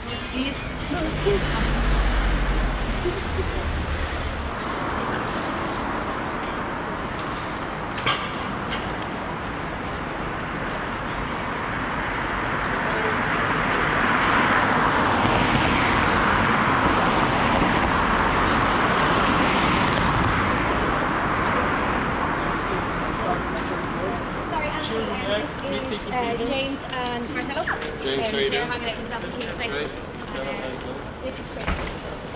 Um, this is uh, James and Marcelo. James, um, how you they're hanging out in South Key And, this is Chris.